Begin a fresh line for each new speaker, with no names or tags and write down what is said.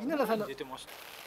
稲田さんの
出てました。